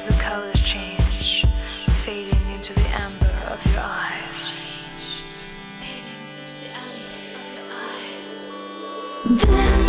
as the colors change, fading into the amber of your eyes. This